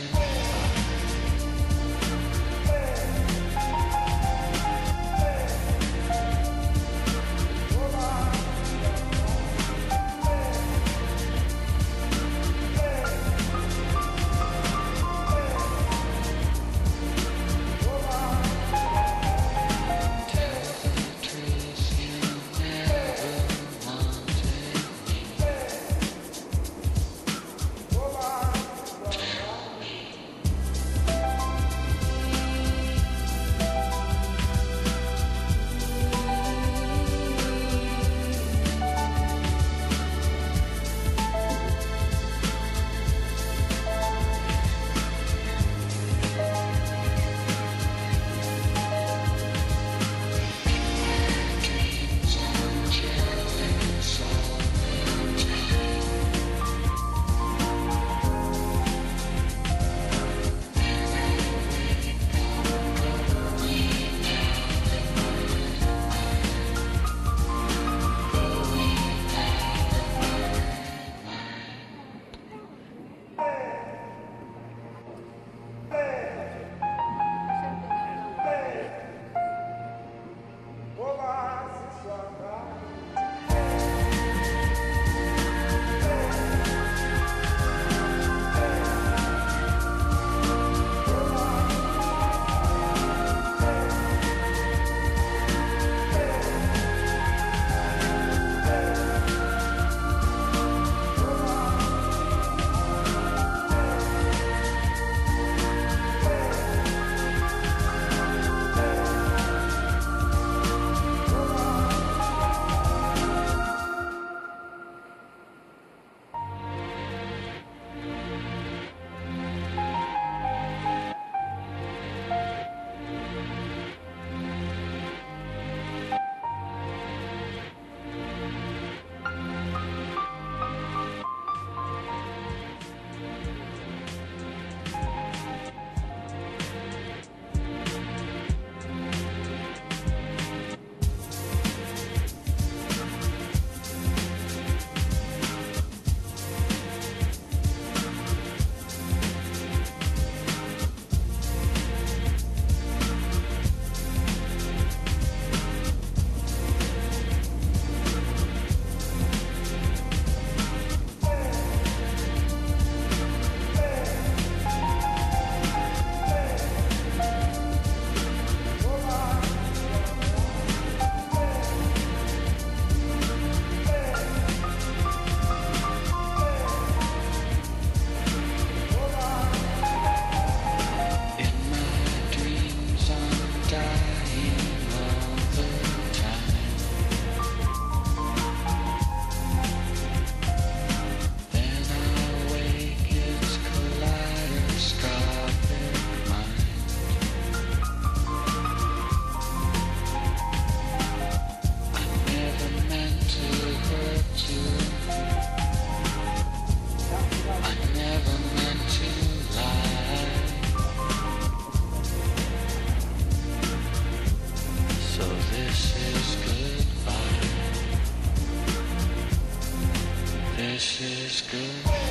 Hey. This is good.